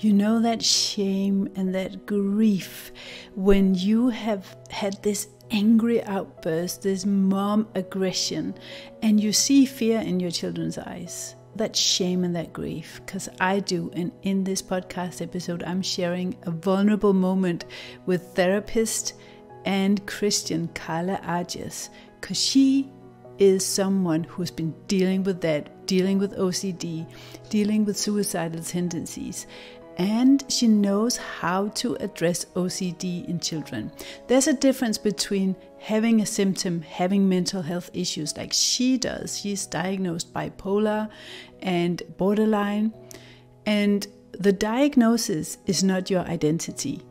You know that shame and that grief when you have had this angry outburst, this mom aggression, and you see fear in your children's eyes. That shame and that grief, because I do. And in this podcast episode, I'm sharing a vulnerable moment with therapist and Christian Carla Arges, because she is someone who's been dealing with that, dealing with OCD, dealing with suicidal tendencies and she knows how to address OCD in children. There's a difference between having a symptom, having mental health issues like she does. She's diagnosed bipolar and borderline, and the diagnosis is not your identity.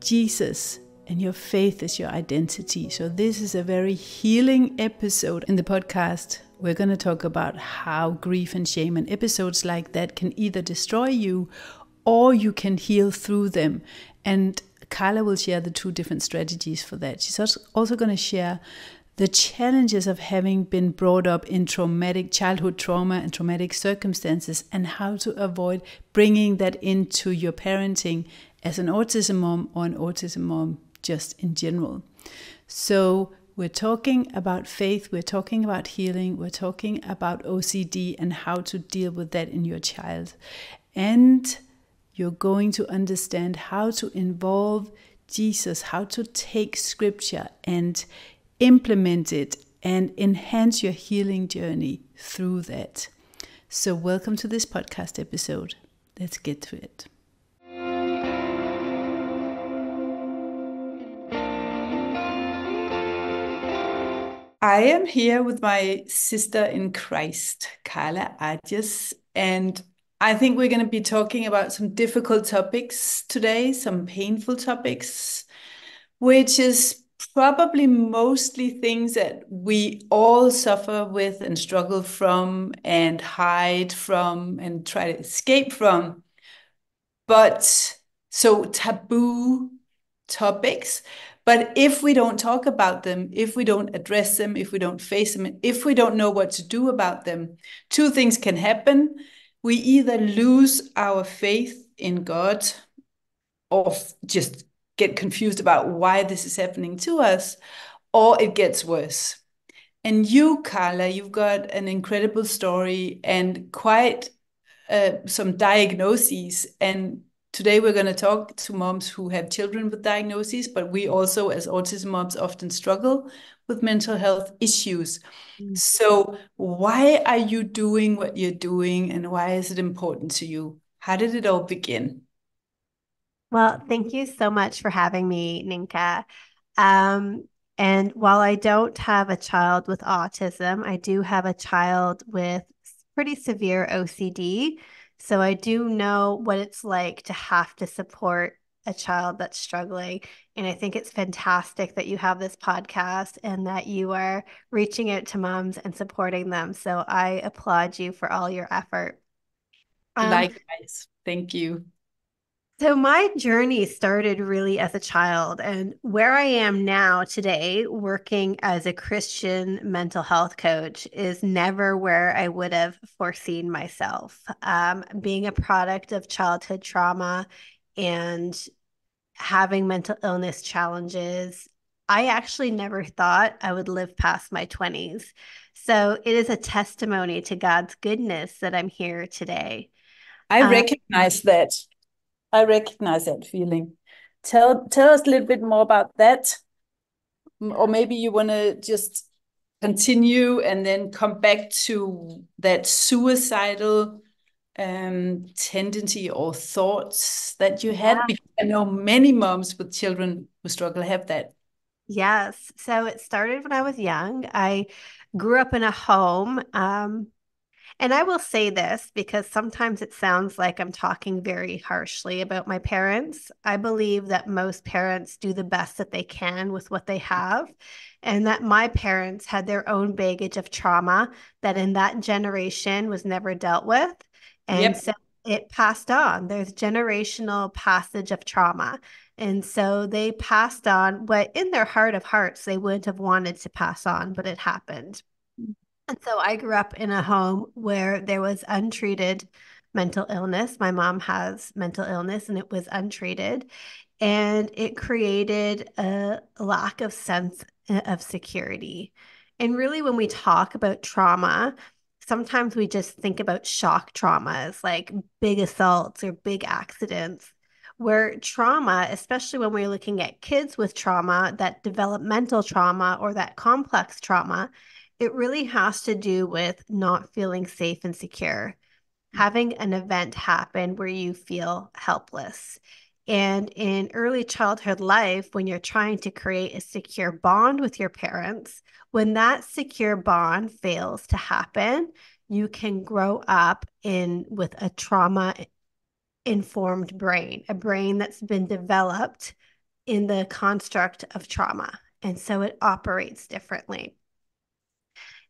Jesus and your faith is your identity. So, this is a very healing episode in the podcast. We're going to talk about how grief and shame and episodes like that can either destroy you or you can heal through them. And Carla will share the two different strategies for that. She's also going to share the challenges of having been brought up in traumatic childhood trauma and traumatic circumstances and how to avoid bringing that into your parenting as an autism mom or an autism mom just in general. So, we're talking about faith, we're talking about healing, we're talking about OCD and how to deal with that in your child. And you're going to understand how to involve Jesus, how to take scripture and implement it and enhance your healing journey through that. So, welcome to this podcast episode. Let's get to it. I am here with my sister in Christ, Carla Arges, and I think we're going to be talking about some difficult topics today, some painful topics, which is probably mostly things that we all suffer with and struggle from and hide from and try to escape from. But so taboo topics. But if we don't talk about them, if we don't address them, if we don't face them, if we don't know what to do about them, two things can happen we either lose our faith in God or just get confused about why this is happening to us, or it gets worse. And you, Carla, you've got an incredible story and quite uh, some diagnoses. And today we're going to talk to moms who have children with diagnoses, but we also, as autism moms, often struggle with mental health issues. Mm. So, why are you doing what you're doing and why is it important to you? How did it all begin? Well, thank you so much for having me, Ninka. Um, and while I don't have a child with autism, I do have a child with pretty severe OCD. So I do know what it's like to have to support a child that's struggling. And I think it's fantastic that you have this podcast and that you are reaching out to moms and supporting them. So I applaud you for all your effort. Um, Likewise. Thank you. So, my journey started really as a child, and where I am now today, working as a Christian mental health coach, is never where I would have foreseen myself. Um, being a product of childhood trauma and having mental illness challenges, I actually never thought I would live past my 20s. So it is a testimony to God's goodness that I'm here today. I um, recognize that. I recognize that feeling. Tell tell us a little bit more about that. Or maybe you want to just continue and then come back to that suicidal um, tendency or thoughts that you had? Yeah. Because I know many moms with children who struggle have that. Yes. So it started when I was young. I grew up in a home. Um, and I will say this because sometimes it sounds like I'm talking very harshly about my parents. I believe that most parents do the best that they can with what they have, and that my parents had their own baggage of trauma that in that generation was never dealt with. And yep. so it passed on. There's generational passage of trauma. And so they passed on what in their heart of hearts they wouldn't have wanted to pass on, but it happened. And so I grew up in a home where there was untreated mental illness. My mom has mental illness and it was untreated. And it created a lack of sense uh, of security. And really, when we talk about trauma, sometimes we just think about shock traumas like big assaults or big accidents where trauma, especially when we're looking at kids with trauma, that developmental trauma or that complex trauma, it really has to do with not feeling safe and secure, mm. having an event happen where you feel helpless. And in early childhood life, when you're trying to create a secure bond with your parents, when that secure bond fails to happen, you can grow up in with a trauma informed brain, a brain that's been developed in the construct of trauma. And so it operates differently.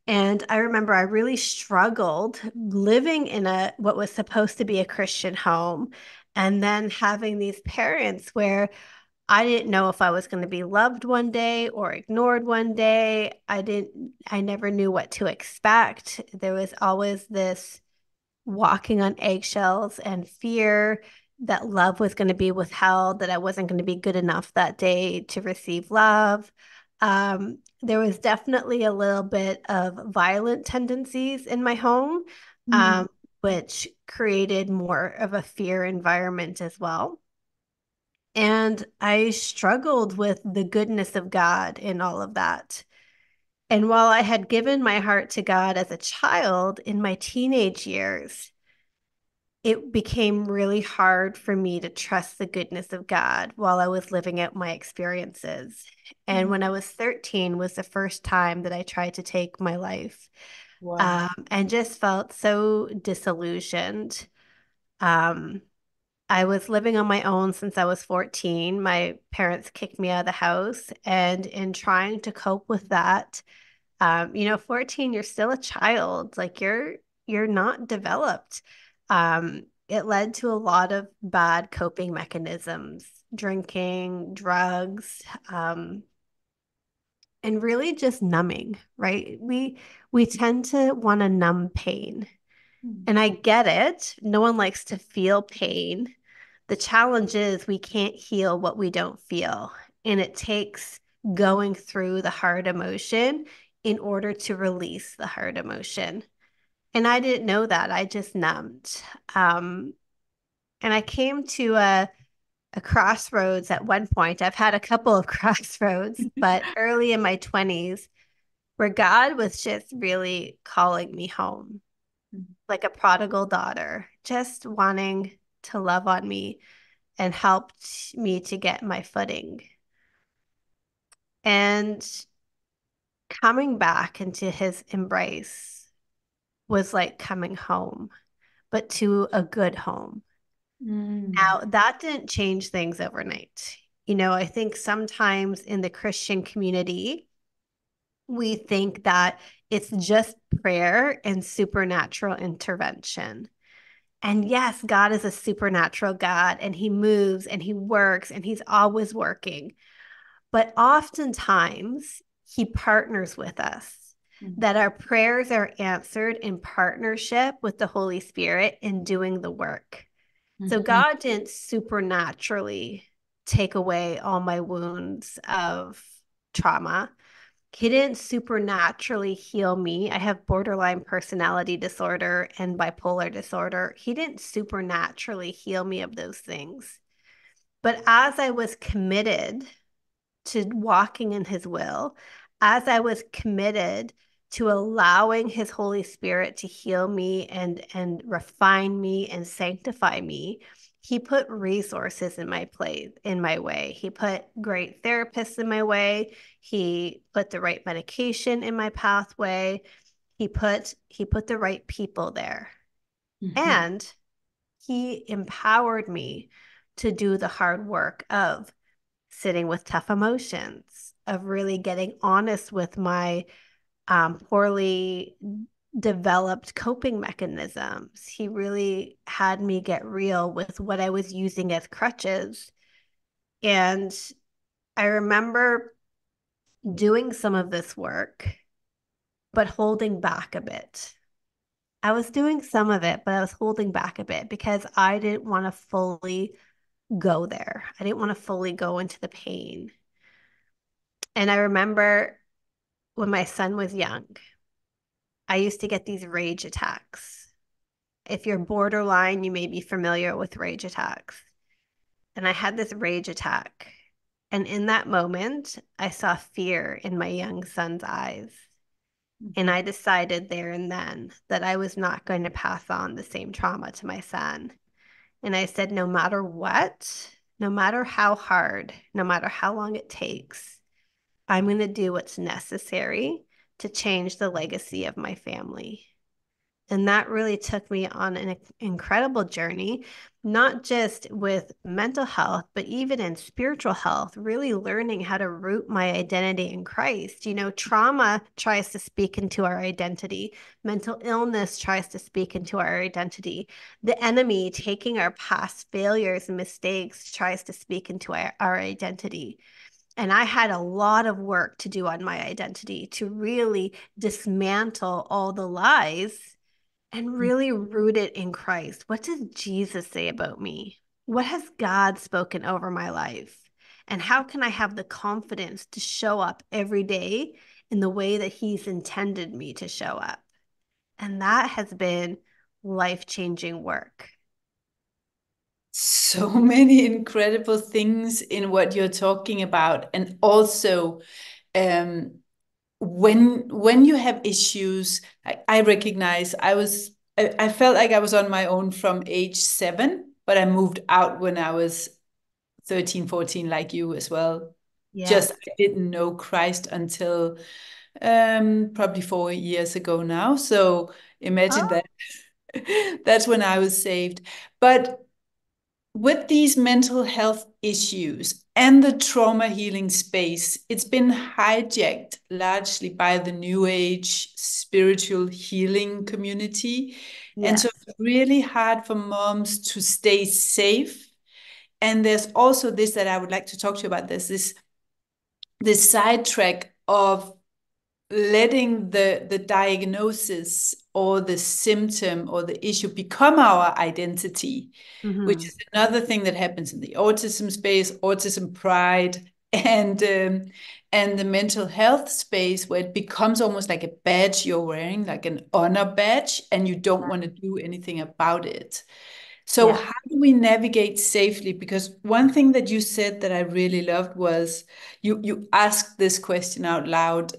And I remember I really struggled living in a what was supposed to be a Christian home and then having these parents where I didn't know if I was going to be loved one day or ignored one day. I didn't I never knew what to expect. There was always this walking on eggshells and fear that love was going to be withheld, that I wasn't going to be good enough that day to receive love. Um, there was definitely a little bit of violent tendencies in my home, mm. um, which created more of a fear environment as well. And I struggled with the goodness of God in all of that. And while I had given my heart to God as a child in my teenage years, it became really hard for me to trust the goodness of God while I was living out my experiences. And mm-hmm. when I was 13 was the first time that I tried to take my life. Um, and just felt so disillusioned. Um, I was living on my own since I was 14. My parents kicked me out of the house. And in trying to cope with that, um, you know, 14, you're still a child. Like you're you're not developed um, it led to a lot of bad coping mechanisms drinking drugs um, and really just numbing right we we tend to want to numb pain mm-hmm. and i get it no one likes to feel pain the challenge is we can't heal what we don't feel and it takes going through the hard emotion in order to release the hard emotion and I didn't know that. I just numbed. Um, and I came to a, a crossroads at one point. I've had a couple of crossroads, but early in my 20s, where God was just really calling me home, mm-hmm. like a prodigal daughter, just wanting to love on me and helped me to get my footing. And coming back into his embrace was like coming home, but to a good home. Mm. Now, that didn't change things overnight. You know, I think sometimes in the Christian community, we think that it's just prayer and supernatural intervention. And yes, God is a supernatural God and he moves and he works and he's always working. But oftentimes he partners with us Mm-hmm. that our prayers are answered in partnership with the Holy Spirit in doing the work. Mm-hmm. So God didn't supernaturally take away all my wounds of trauma. He didn't supernaturally heal me. I have borderline personality disorder and bipolar disorder. He didn't supernaturally heal me of those things. But as I was committed to walking in his will, as I was committed to allowing his holy spirit to heal me and and refine me and sanctify me he put resources in my place in my way. He put great therapists in my way. He put the right medication in my pathway. He put he put the right people there. Mm-hmm. and he empowered me to do the hard work of sitting with tough emotions of really getting honest with my um, poorly developed coping mechanisms. He really had me get real with what I was using as crutches. And I remember doing some of this work, but holding back a bit. I was doing some of it, but I was holding back a bit because I didn't want to fully go there. I didn't want to fully go into the pain. And I remember when my son was young, I used to get these rage attacks. If you're borderline, you may be familiar with rage attacks. And I had this rage attack. And in that moment, I saw fear in my young son's eyes. Mm-hmm. And I decided there and then that I was not going to pass on the same trauma to my son. And I said, no matter what, no matter how hard, no matter how long it takes, I'm going to do what's necessary to change the legacy of my family. And that really took me on an incredible journey, not just with mental health, but even in spiritual health, really learning how to root my identity in Christ. You know, trauma tries to speak into our identity, mental illness tries to speak into our identity. The enemy, taking our past failures and mistakes, tries to speak into our, our identity. And I had a lot of work to do on my identity to really dismantle all the lies and mm. really root it in Christ. What does Jesus say about me? What has God spoken over my life? And how can I have the confidence to show up every day in the way that He's intended me to show up? And that has been life changing work. So many incredible things in what you're talking about. And also, um, when when you have issues I, I, recognize i was I, I felt like i was on my own from age seven but i moved out when i was 13 14 like you as well yes. just i didn't know christ until um probably four years ago now so imagine oh. that that's when i was saved but with these mental health issues and the trauma healing space, it's been hijacked largely by the New Age spiritual healing community. Yes. And so it's really hard for moms to stay safe. And there's also this that I would like to talk to you about. There's this this sidetrack of letting the the diagnosis or the symptom or the issue become our identity mm-hmm. which is another thing that happens in the autism space autism pride and um, and the mental health space where it becomes almost like a badge you're wearing like an honor badge and you don't want to do anything about it so yeah. how do we navigate safely because one thing that you said that i really loved was you you asked this question out loud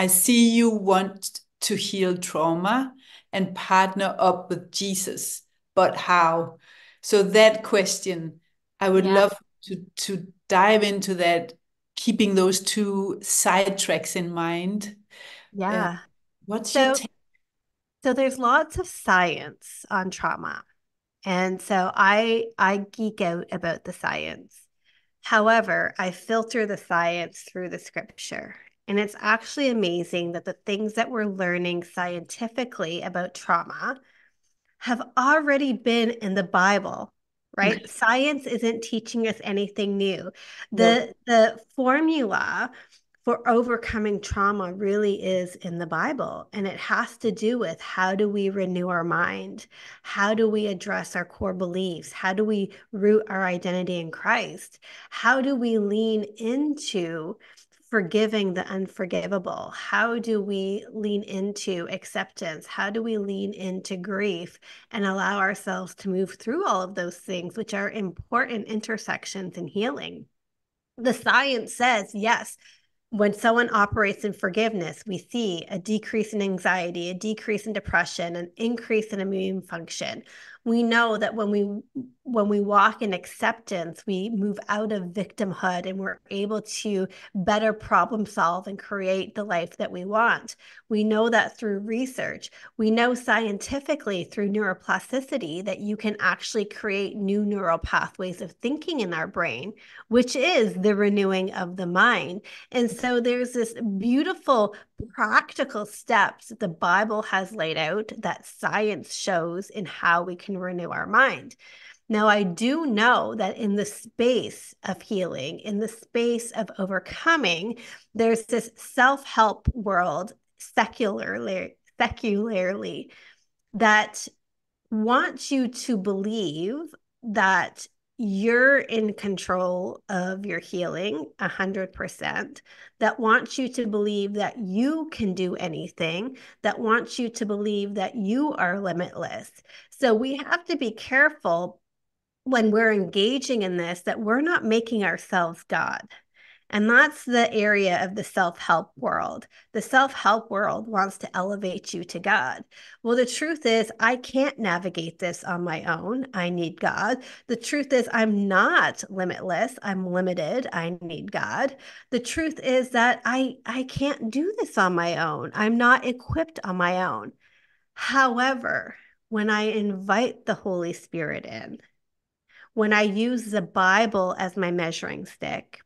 I see you want to heal trauma and partner up with Jesus, but how? So that question, I would yeah. love to to dive into that, keeping those two side tracks in mind. Yeah. Uh, what's so, your take? So there's lots of science on trauma. And so I I geek out about the science. However, I filter the science through the scripture. And it's actually amazing that the things that we're learning scientifically about trauma have already been in the Bible, right? Science isn't teaching us anything new. The the formula for overcoming trauma really is in the Bible. And it has to do with how do we renew our mind? How do we address our core beliefs? How do we root our identity in Christ? How do we lean into forgiving the unforgivable? How do we lean into acceptance? How do we lean into grief and allow ourselves to move through all of those things, which are important intersections in healing? The science says, yes, when someone operates in forgiveness, we see a decrease in anxiety, a decrease in depression, an increase in immune function we know that when we when we walk in acceptance we move out of victimhood and we're able to better problem solve and create the life that we want. We know that through research. We know scientifically through neuroplasticity that you can actually create new neural pathways of thinking in our brain which is the renewing of the mind. And so there's this beautiful practical steps that the bible has laid out that science shows in how we can renew our mind. Now, I do know that in the space of healing, in the space of overcoming, there's this self help world secularly, secularly that want you to believe that you're in control of your healing 100%, that wants you to believe that you can do anything, that wants you to believe that you are limitless. So we have to be careful when we're engaging in this that we're not making ourselves God. And that's the area of the self help world. The self help world wants to elevate you to God. Well, the truth is, I can't navigate this on my own. I need God. The truth is, I'm not limitless. I'm limited. I need God. The truth is that I, I can't do this on my own. I'm not equipped on my own. However, when I invite the Holy Spirit in, when I use the Bible as my measuring stick,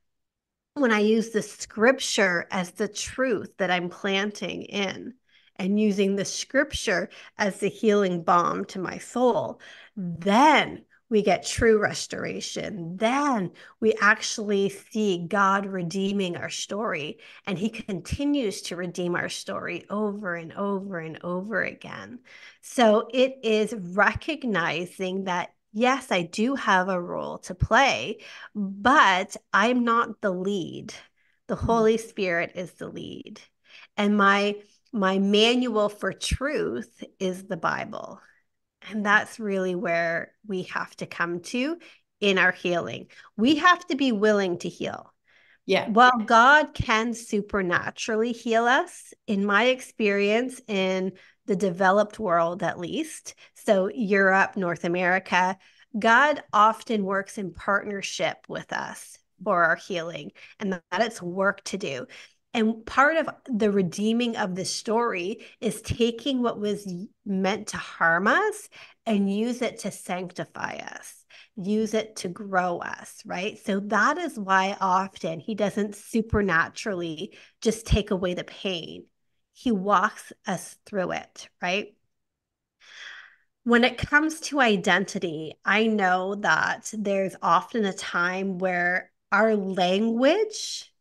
when I use the scripture as the truth that I'm planting in and using the scripture as the healing balm to my soul, then we get true restoration. Then we actually see God redeeming our story, and He continues to redeem our story over and over and over again. So it is recognizing that yes, I do have a role to play, but I'm not the lead. The mm-hmm. Holy Spirit is the lead. And my my manual for truth is the Bible. And that's really where we have to come to in our healing. We have to be willing to heal. Yeah. While God can supernaturally heal us, in my experience in the developed world at least, so Europe, North America, God often works in partnership with us for our healing and that it's work to do. And part of the redeeming of the story is taking what was meant to harm us and use it to sanctify us, use it to grow us, right? So that is why often he doesn't supernaturally just take away the pain he walks us through it, right? When it comes to identity, I know that there's often a time where our language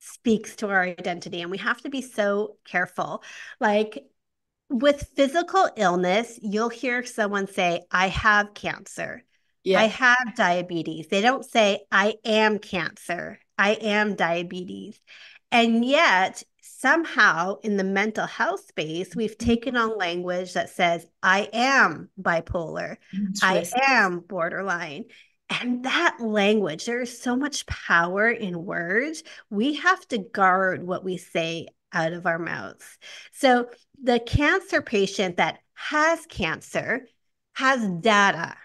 speaks to our identity, and we have to be so careful. Like with physical illness, you'll hear someone say, I have cancer. Yeah. I have diabetes. They don't say, I am cancer. I am diabetes. And yet, somehow in the mental health space, we've mm-hmm. taken on language that says, I am bipolar, I am borderline. And that language, there is so much power in words. We have to guard what we say out of our mouths. So the cancer patient that has cancer has data.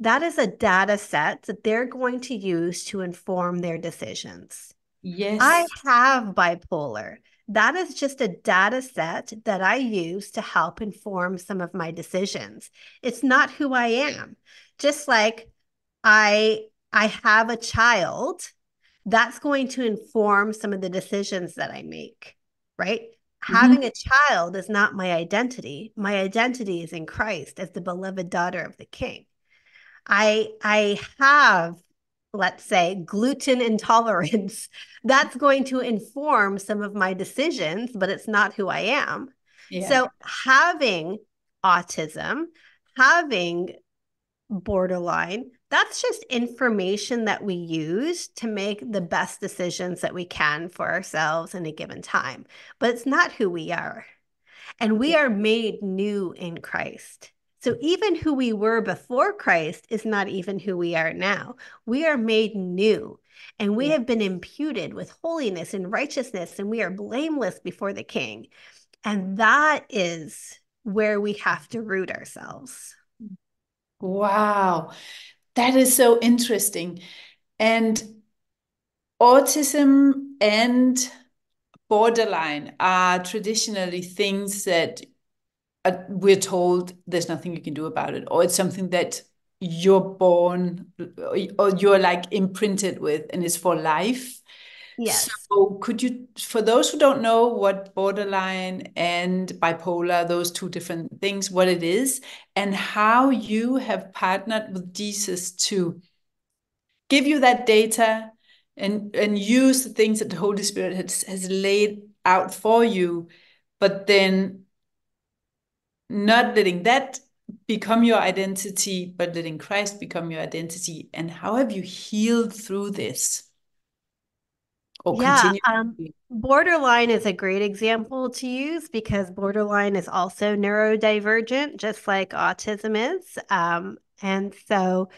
That is a data set that they're going to use to inform their decisions. Yes. I have bipolar that is just a data set that I use to help inform some of my decisions. It's not who I am. Just like I I have a child, that's going to inform some of the decisions that I make, right? Mm-hmm. Having a child is not my identity. My identity is in Christ as the beloved daughter of the King. I I have let's say, gluten intolerance, that's going to inform some of my decisions, but it's not who I am. Yeah. So, having autism, having borderline, that's just information that we use to make the best decisions that we can for ourselves in a given time. But it's not who we are. And we are made new in Christ. So even who we were before Christ is not even who we are now. We are made new and we have been imputed with holiness and righteousness and we are blameless before the king. And that is where we have to root ourselves. Wow. That is so interesting. And autism and borderline are traditionally things that uh, we're told there's nothing you can do about it, or it's something that you're born or you're like imprinted with and it's for life. Yes. So could you, for those who don't know what borderline and bipolar, those two different things, what it is, and how you have partnered with Jesus to give you that data and and use the things that the Holy Spirit has, has laid out for you, but then not letting that become your identity, but letting Christ become your identity. And how have you healed through this? Or yeah, um, borderline is a great example to use because borderline is also neurodivergent, just like autism is. Um, and so,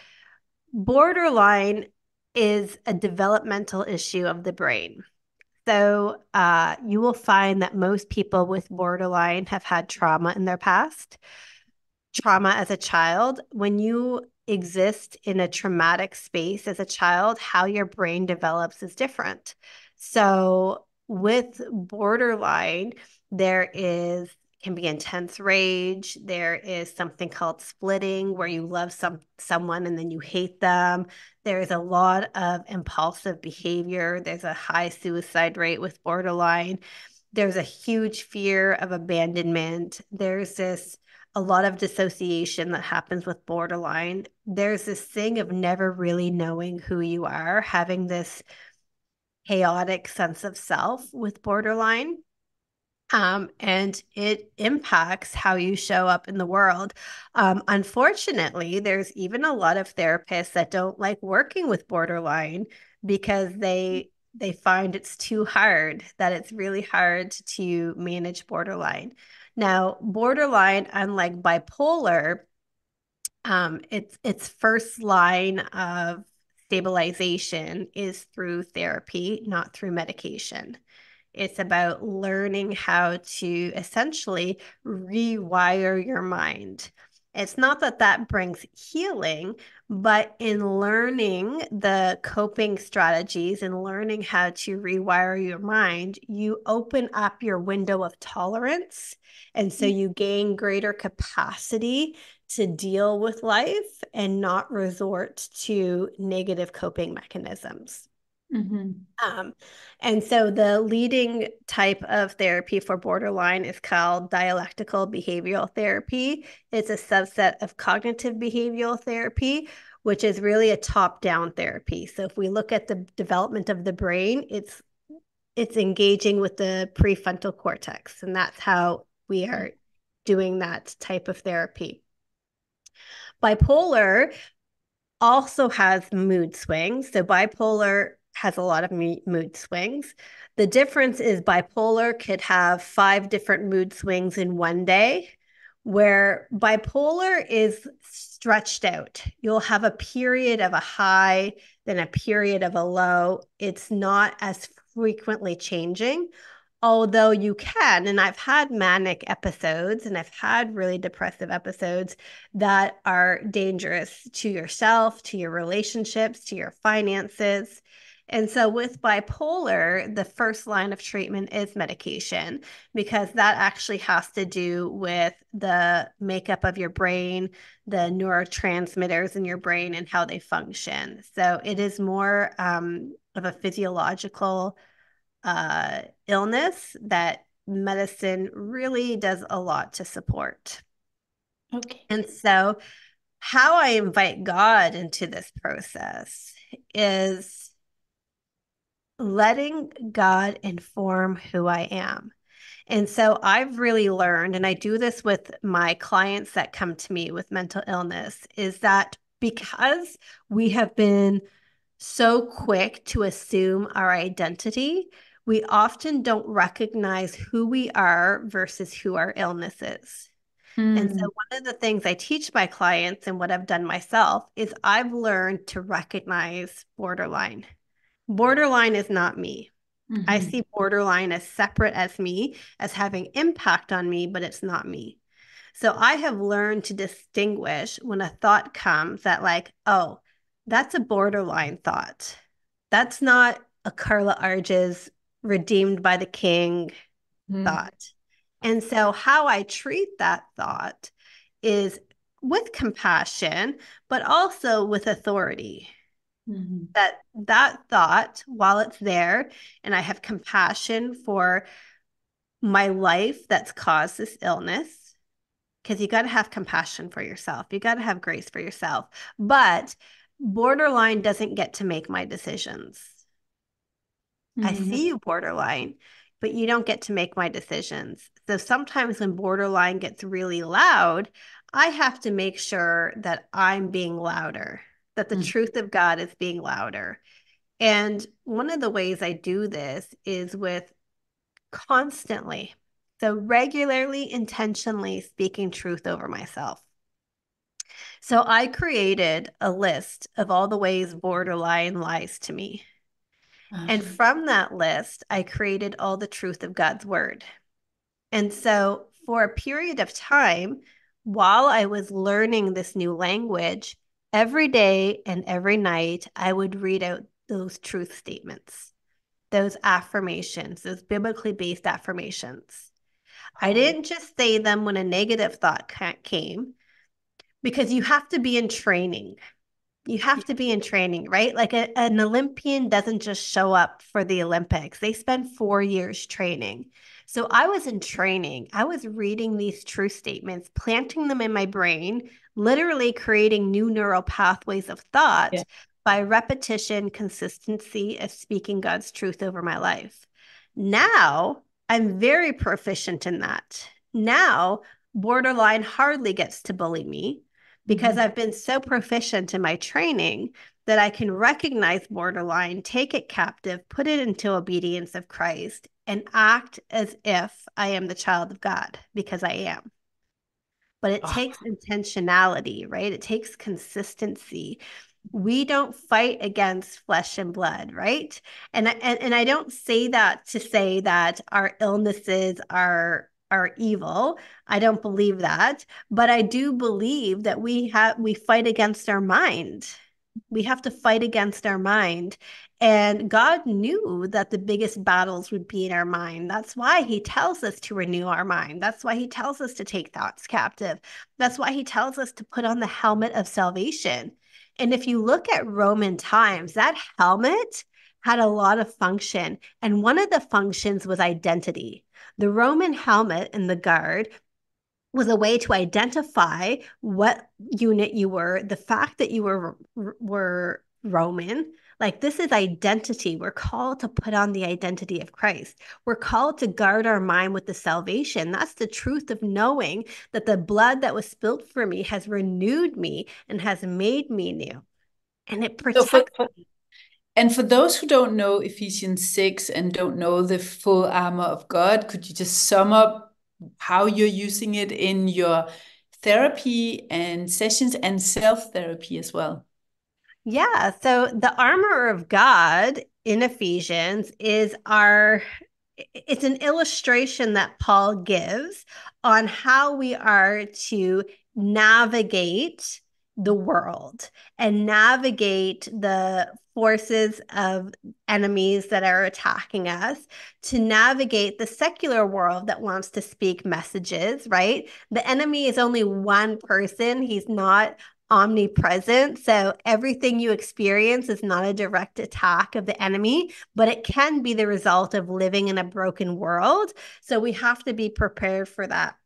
borderline is a developmental issue of the brain. So, uh, you will find that most people with borderline have had trauma in their past trauma as a child, when you exist in a traumatic space as a child, how your brain develops is different. So with borderline, there is can be intense rage. There is something called splitting where you love some someone and then you hate them. There is a lot of impulsive behavior. There's a high suicide rate with borderline. There's a huge fear of abandonment. There's this a lot of dissociation that happens with borderline. There's this thing of never really knowing who you are, having this chaotic sense of self with borderline. Um, and it impacts how you show up in the world. Um, unfortunately, there's even a lot of therapists that don't like working with borderline because they they find it's too hard, that it's really hard to manage borderline. Now, borderline, unlike bipolar, um, its its first line of stabilization is through therapy, not through medication. It's about learning how to essentially rewire your mind. It's not that that brings healing, but in learning the coping strategies and learning how to rewire your mind, you open up your window of tolerance. And so mm. you gain greater capacity to deal with life and not resort to negative coping mechanisms. Mm-hmm. Um, and so the leading type of therapy for borderline is called dialectical behavioral therapy. It's a subset of cognitive behavioral therapy, which is really a top-down therapy. So if we look at the development of the brain, it's it's engaging with the prefrontal cortex, and that's how we are doing that type of therapy. Bipolar also has mood swings. So bipolar has a lot of mood swings. The difference is bipolar could have five different mood swings in one day, where bipolar is stretched out. You'll have a period of a high, then a period of a low. It's not as frequently changing, although you can. And I've had manic episodes and I've had really depressive episodes that are dangerous to yourself, to your relationships, to your finances. And so, with bipolar, the first line of treatment is medication because that actually has to do with the makeup of your brain, the neurotransmitters in your brain, and how they function. So, it is more um, of a physiological uh, illness that medicine really does a lot to support. Okay. And so, how I invite God into this process is letting God inform who I am. And so I've really learned, and I do this with my clients that come to me with mental illness, is that because we have been so quick to assume our identity, we often don't recognize who we are versus who our illness is. Mm. And so, hmm. one of the things I teach my clients and what I've done myself is I've learned to recognize borderline borderline is not me. Mm-hmm. I see borderline as separate as me, as having impact on me, but it's not me. So I have learned to distinguish when a thought comes that, like, oh, that's a borderline thought. That's not a Carla Arges redeemed by the king mm-hmm. thought. And so, how I treat that thought is with compassion, but also with authority. Mm-hmm. That that thought, while it's there, and I have compassion for my life that's caused this illness, because you got to have compassion for yourself. You got to have grace for yourself. But borderline doesn't get to make my decisions. Mm-hmm. I see you, borderline, but you don't get to make my decisions. So sometimes when borderline gets really loud, I have to make sure that I'm being louder, that the mm. truth of God is being louder. And one of the ways I do this is with constantly, so regularly, intentionally speaking truth over myself. So I created a list of all the ways borderline lies to me. Uh-huh. And from that list, I created all the truth of God's word. And so for a period of time, while I was learning this new language, every day and every night, I would read out those truth statements, those affirmations, those biblically based affirmations. I oh. didn't just say them when a negative thought came because you have to be in training. You have to be in training, right? Like a, an Olympian doesn't just show up for the Olympics, they spend four years training. So I was in training. I was reading these truth statements, planting them in my brain, literally creating new neural pathways of thought yeah. by repetition, consistency of speaking God's truth over my life. Now I'm very proficient in that. Now, borderline hardly gets to bully me because mm-hmm. I've been so proficient in my training that I can recognize borderline, take it captive, put it into obedience of Christ, and act as if I am the child of God because I am. But it takes intentionality, right? It takes consistency. We don't fight against flesh and blood, right? And, and and I don't say that to say that our illnesses are are evil. I don't believe that, but I do believe that we have we fight against our mind. We have to fight against our mind. And God knew that the biggest battles would be in our mind. That's why he tells us to renew our mind. That's why he tells us to take thoughts captive. That's why he tells us to put on the helmet of salvation. And if you look at Roman times, that helmet had a lot of function. And one of the functions was identity. The Roman helmet and the guard was a way to identify what unit you were, the fact that you were were Roman. Like this is identity. We're called to put on the identity of Christ. We're called to guard our mind with the salvation. That's the truth of knowing that the blood that was spilled for me has renewed me and has made me new. And it protects so for, me. And for those who don't know Ephesians 6 and don't know the full armor of God, could you just sum up how you're using it in your therapy and sessions and self therapy as well? Yeah. So the armor of God in Ephesians is our it's an illustration that Paul gives on how we are to navigate the world and navigate the forces of enemies that are attacking us to navigate the secular world that wants to speak messages, right? The enemy is only one person, he's not omnipresent. So everything you experience is not a direct attack of the enemy, but it can be the result of living in a broken world. So we have to be prepared for that.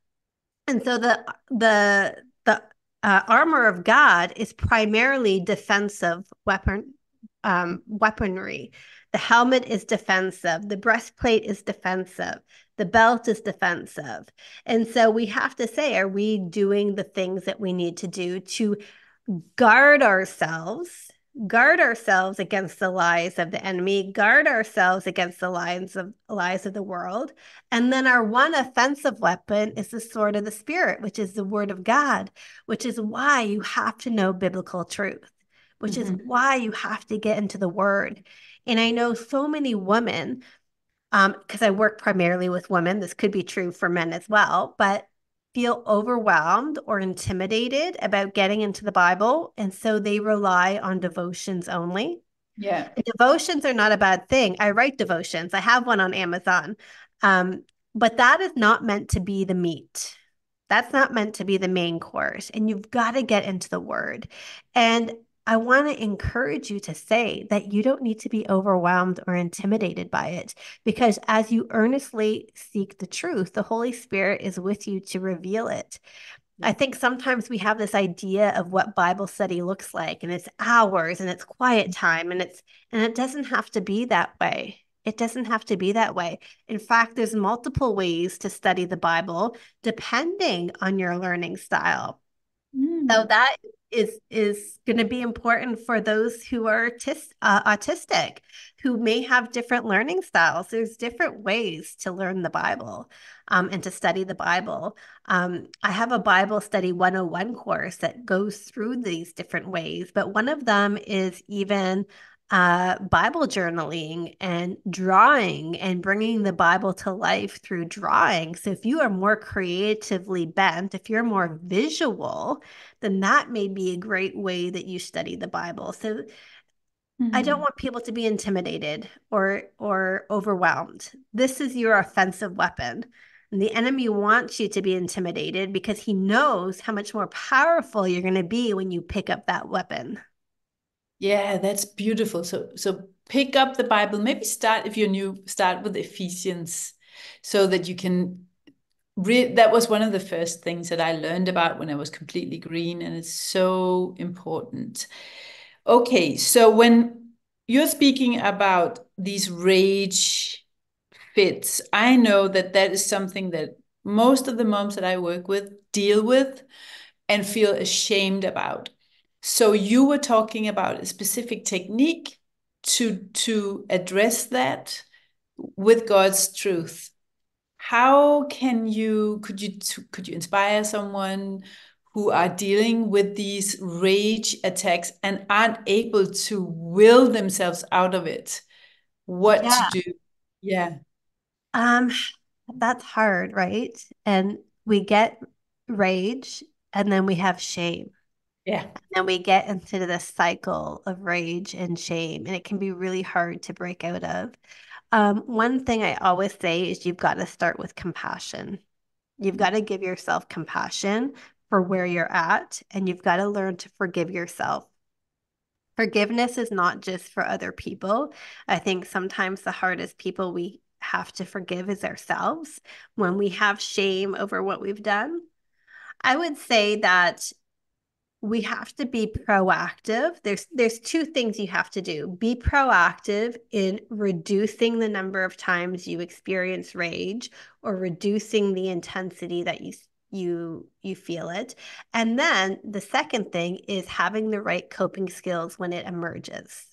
And so the the the uh, armor of God is primarily defensive weapon um, weaponry. The helmet is defensive. The breastplate is defensive. The belt is defensive. And so we have to say, are we doing the things that we need to do to guard ourselves guard ourselves against the lies of the enemy, guard ourselves against the lies of lies of the world. And then our one offensive weapon is the sword of the spirit, which is the word of God, which is why you have to know biblical truth, which mm-hmm. is why you have to get into the word. And I know so many women, um, because I work primarily with women, this could be true for men as well, but feel overwhelmed or intimidated about getting into the Bible. And so they rely on devotions only. Yeah. And devotions are not a bad thing. I write devotions, I have one on Amazon. Um, but that is not meant to be the meat. That's not meant to be the main course. And you've got to get into the word. And I want to encourage you to say that you don't need to be overwhelmed or intimidated by it because as you earnestly seek the truth, the Holy Spirit is with you to reveal it. I think sometimes we have this idea of what Bible study looks like and it's hours and it's quiet time and it's and it doesn't have to be that way. It doesn't have to be that way. In fact, there's multiple ways to study the Bible depending on your learning style. Mm. So that is is going to be important for those who are uh, autistic who may have different learning styles. There's different ways to learn the bible um, and to study the bible. Um, i have a bible study 101 course that goes through these different ways but one of them is even uh, Bible journaling and drawing and bringing the Bible to life through drawing. So, if you are more creatively bent, if you're more visual, then that may be a great way that you study the Bible. So, mm-hmm. I don't mm-hmm. want people to be intimidated or or overwhelmed. This is your offensive weapon. And the enemy wants you to be intimidated because he knows how much more powerful you're going to be when you pick up that weapon. Yeah, that's beautiful. So so pick up the Bible. Maybe start if you're new, start with Ephesians so that you can read that was one of the first things that I learned about when I was completely green and it's so important. Okay, so when you're speaking about these rage fits, I know that that is something that most of the moms that I work with deal with and feel ashamed about so you were talking about a specific technique to to address that with God's truth. How can you could you could you inspire someone who are dealing with these rage attacks and aren't able to will themselves out of it? What yeah. to do? Yeah. Um that's hard, right? And we get rage and then we have shame. Yeah. And then we get into this cycle of rage and shame, and it can be really hard to break out of. Um, one thing I always say is you've got to start with compassion. You've got to give yourself compassion for where you're at, and you've got to learn to forgive yourself. Forgiveness is not just for other people. I think sometimes the hardest people we have to forgive is ourselves when we have shame over what we've done. I would say that we have to be proactive. There's there's two things you have to do. Be proactive in reducing the number of times you experience rage or reducing the intensity that you you you feel it. And then the second thing is having the right coping skills when it emerges.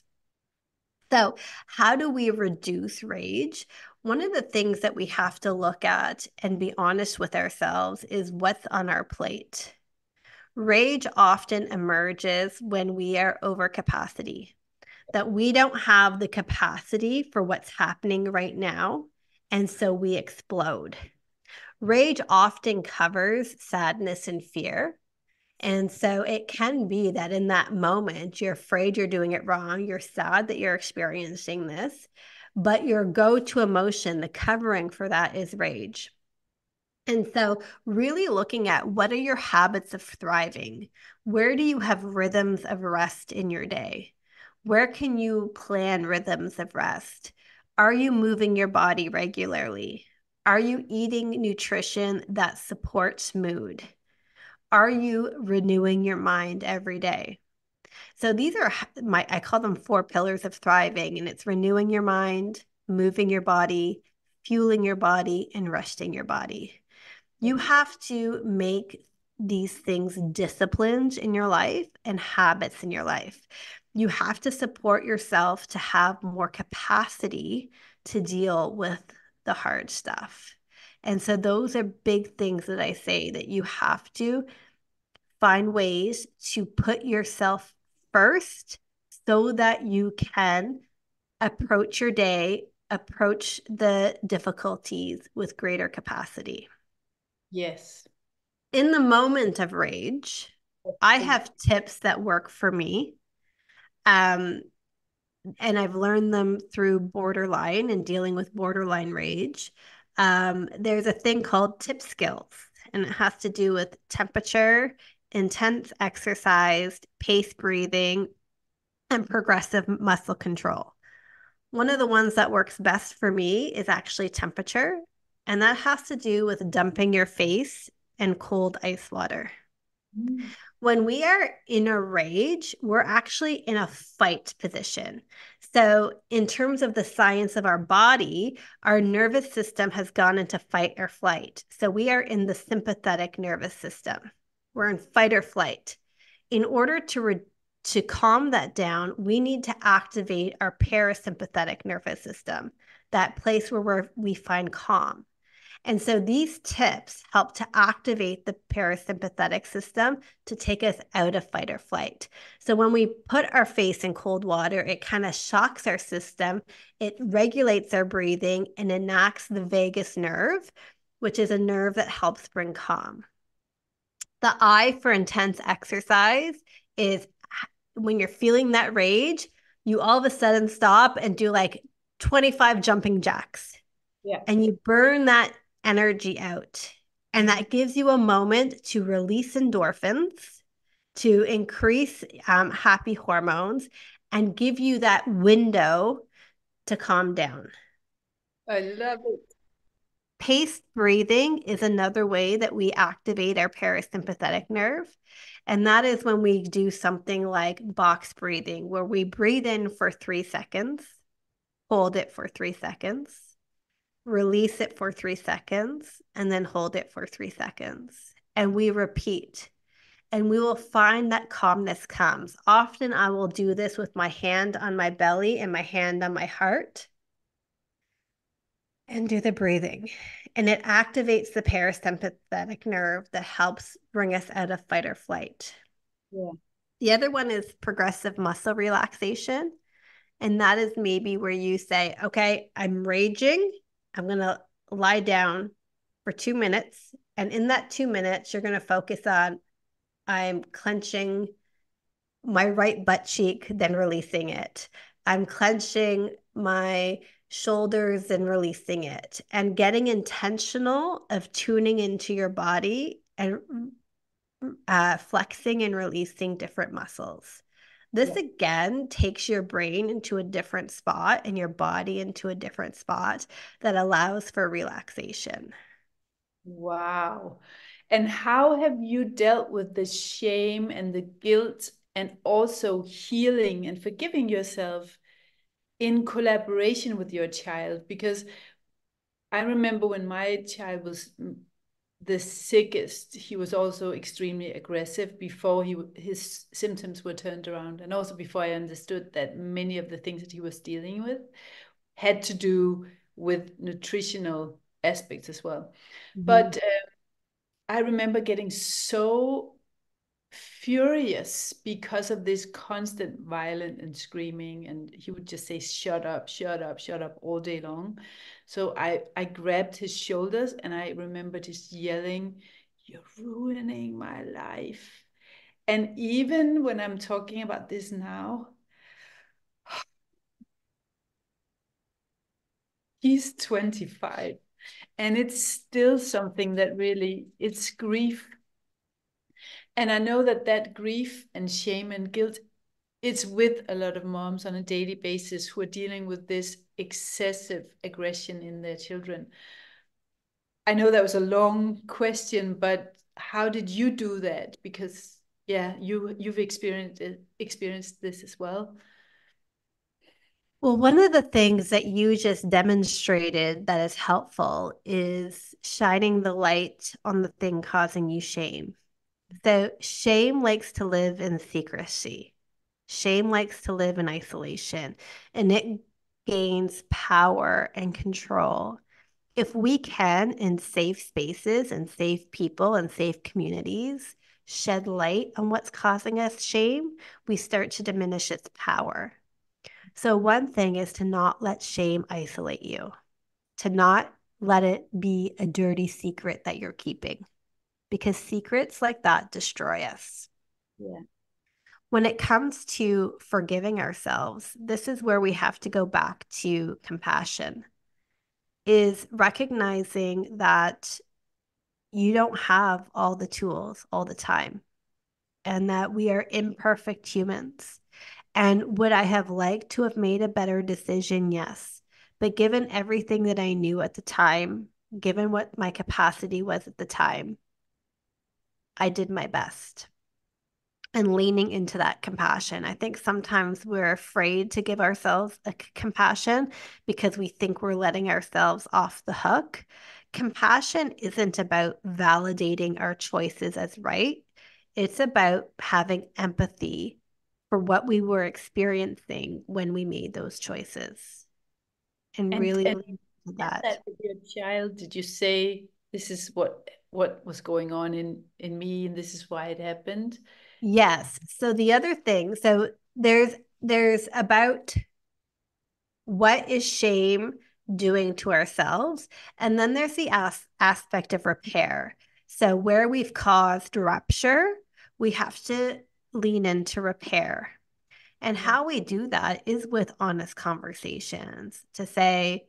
So how do we reduce rage? One of the things that we have to look at and be honest with ourselves is what's on our plate Rage often emerges when we are over capacity, that we don't have the capacity for what's happening right now. And so we explode. Rage often covers sadness and fear. And so it can be that in that moment, you're afraid you're doing it wrong. You're sad that you're experiencing this, but your go to emotion, the covering for that is rage. And so, really looking at what are your habits of thriving? Where do you have rhythms of rest in your day? Where can you plan rhythms of rest? Are you moving your body regularly? Are you eating nutrition that supports mood? Are you renewing your mind every day? So these are my I call them four pillars of thriving and it's renewing your mind, moving your body, fueling your body and resting your body. You have to make these things disciplines in your life and habits in your life. You have to support yourself to have more capacity to deal with the hard stuff. And so, those are big things that I say that you have to find ways to put yourself first so that you can approach your day, approach the difficulties with greater capacity. Yes. In the moment of rage, I have tips that work for me. Um, and I've learned them through borderline and dealing with borderline rage. Um, there's a thing called tip skills, and it has to do with temperature, intense exercise, pace breathing, and progressive muscle control. One of the ones that works best for me is actually temperature. And that has to do with dumping your face in cold ice water. Mm. when we are in a rage, we're actually in a fight position. So, in terms of the science of our body, our nervous system has gone into fight or flight. So, we are in the sympathetic nervous system. We're in fight or flight. In order to re- to calm that down, we need to activate our parasympathetic nervous system, that place where we find calm. And so these tips help to activate the parasympathetic system to take us out of fight or flight. So when we put our face in cold water, it kind of shocks our system, it regulates our breathing, and enacts the vagus nerve, which is a nerve that helps bring calm. The I for intense exercise is when you're feeling that rage, you all of a sudden stop and do like 25 jumping jacks. Yeah. And you burn that energy out. And that gives you a moment to release endorphins, to increase um, happy hormones, and give you that window to calm down. I love it. Paced breathing is another way that we activate our parasympathetic nerve. And that is when we do something like box breathing, where we breathe in for three seconds, hold it for three seconds, release it for three seconds, and then hold it for three seconds. And we repeat. And we will find that calmness comes. Often I will do this with my hand on my belly and my hand on my heart and do the breathing. And it activates the parasympathetic nerve that helps bring us out of fight or flight. Yeah. The other one is progressive muscle relaxation. And that is maybe where you say, okay, I'm raging I'm going to lie down for two minutes. And in that two minutes, you're going to focus on I'm clenching my right butt cheek, then releasing it. I'm clenching my shoulders and releasing it and getting intentional of tuning into your body and uh, flexing and releasing different muscles. This yeah. again takes your brain into a different spot and your body into a different spot that allows for relaxation. Wow. And how have you dealt with the shame and the guilt and also healing and forgiving yourself in collaboration with your child? Because I remember when my child was mm, the sickest, he was also extremely aggressive before he his symptoms were turned around, and also before I understood that many of the things that he was dealing with had to do with nutritional aspects as well. Mm-hmm. But uh, I remember getting so furious because of this constant violent and screaming and he would just say shut up shut up shut up all day long. So i i grabbed his shoulders and i remember just yelling you're ruining my life. And even when i'm talking about this now he's 25 and it's still something that really it's grief and I know that that grief and shame and guilt it's with a lot of moms on a daily basis who are dealing with this excessive aggression in their children. I know that was a long question, but how did you do that? Because yeah, you you've experienced experienced this as well. Well, one of the things that you just demonstrated that is helpful is shining the light on the thing causing you shame. So shame likes to live in secrecy. Shame likes to live in isolation and it gains power and control. If we can, in safe spaces and safe people and safe communities, shed light on what's causing us shame, we start to diminish its power. So, one thing is to not let shame isolate you, to not let it be a dirty secret that you're keeping because secrets like that destroy us. Yeah. When it comes to forgiving ourselves, this is where we have to go back to compassion is recognizing that you don't have all the tools all the time and that we are imperfect humans. And would I have liked to have made a better decision? Yes. But given everything that I knew at the time, given what my capacity was at the time, I did my best. and leaning into that compassion. I think sometimes we're afraid to give ourselves a compassion because we think we're letting ourselves off the hook. Compassion isn't about validating our choices as right. It's about having empathy for what we were experiencing when we made those choices and, and really and that. that with your child did you say this is what what was going on in in me and this is why it happened Yes. So the other thing, so there's there's about what is shame doing to ourselves, and then there's the as- aspect of repair. So where we've caused rupture, we have to lean into repair. And mm-hmm. how we do that is with honest conversations to say,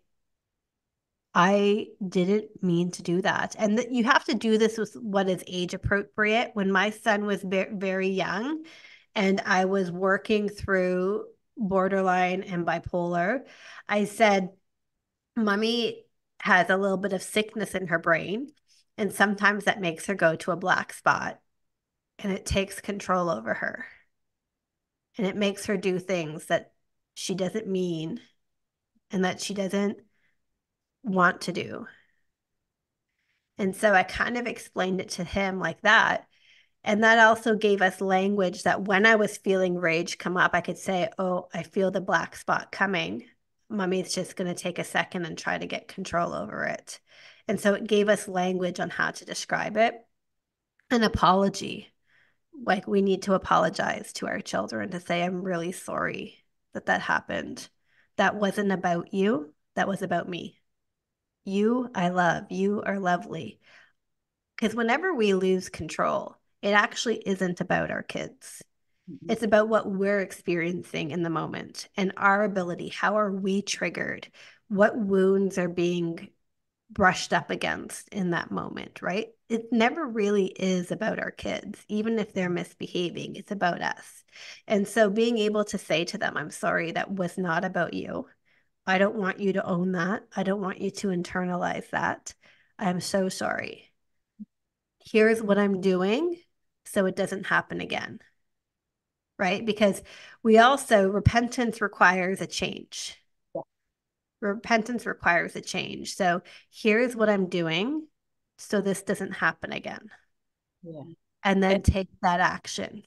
I didn't mean to do that. And you have to do this with what is age appropriate. When my son was be- very young and I was working through borderline and bipolar, I said, Mommy has a little bit of sickness in her brain. And sometimes that makes her go to a black spot and it takes control over her. And it makes her do things that she doesn't mean and that she doesn't want to do. And so I kind of explained it to him like that. And that also gave us language that when I was feeling rage come up, I could say, Oh, I feel the black spot coming. Mommy's just going to take a second and try to get control over it. And so it gave us language on how to describe it. An apology. Like we need to apologize to our children to say, I'm really sorry that that happened. That wasn't about you. That was about me. You, I love. You are lovely. Because whenever we lose control, it actually isn't about our kids. Mm-hmm. It's about what we're experiencing in the moment and our ability. How are we triggered? What wounds are being brushed up against in that moment, right? It never really is about our kids, even if they're misbehaving, it's about us. And so being able to say to them, I'm sorry, that was not about you. I don't want you to own that. I don't want you to internalize that. I'm so sorry. Here's what I'm doing so it doesn't happen again. Right? Because we also, repentance requires a change. Yeah. Repentance requires a change. So here's what I'm doing so this doesn't happen again. Yeah. And then and, take that action.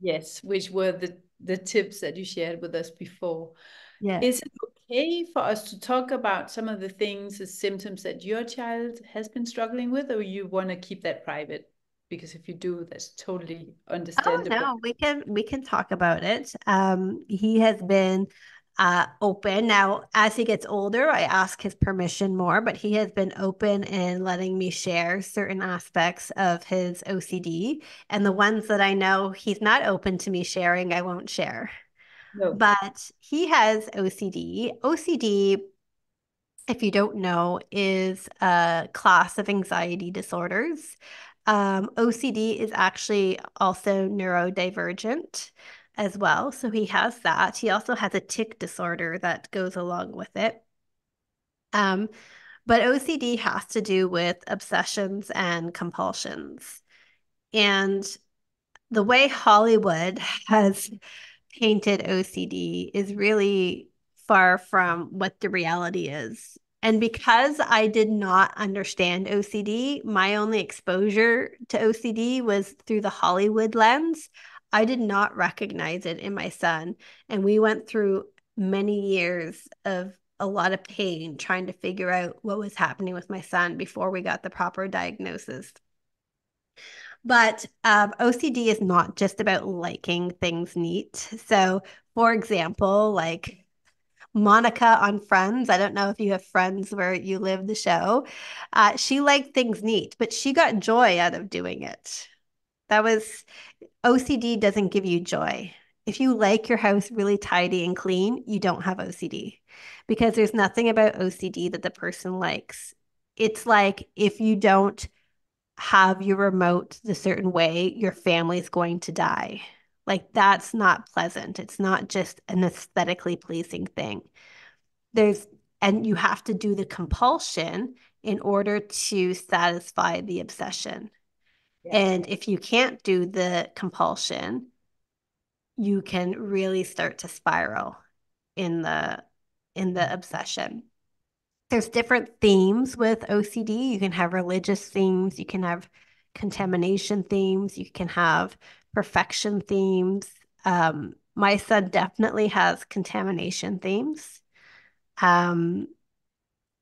Yes, which were the the tips that you shared with us before. Yeah. Is it okay for us to talk about some of the things, the symptoms that your child has been struggling with, or you want to keep that private? Because if you do, that's totally understandable. Oh no, we can we can talk about it. Um, he has been uh, open. Now, as he gets older, I ask his permission more, but he has been open in letting me share certain aspects of his OCD. And the ones that I know he's not open to me sharing, I won't share. No. But he has OCD. OCD, if you don't know, is a class of anxiety disorders. Um, OCD is actually also neurodivergent as well. So he has that. He also has a tic disorder that goes along with it. Um, but OCD has to do with obsessions and compulsions. And the way Hollywood has painted OCD is really far from what the reality is. And because I did not understand OCD, my only exposure to OCD was through the Hollywood lens. I did not recognize it in my son. And we went through many years of a lot of pain trying to figure out what was happening with my son before we got the proper diagnosis. But um, OCD is not just about liking things neat. So, for example, like Monica on Friends, I don't know if you have friends where you live the show. Uh, she liked things neat, but she got joy out of doing it. That was OCD doesn't give you joy. If you like your house really tidy and clean, you don't have OCD because there's nothing about OCD that the person likes. It's like if you don't have your remote the certain way, your family's going to die. Like that's not pleasant. It's not just an aesthetically pleasing thing. There's, and you have to do the compulsion in order to satisfy the obsession. Yeah. And if you can't do the compulsion, you can really start to spiral in the in the mm-hmm. obsession. There's different themes with OCD. You can have religious themes, you can have contamination themes, you can have perfection themes. Um, my son definitely has contamination themes. Um,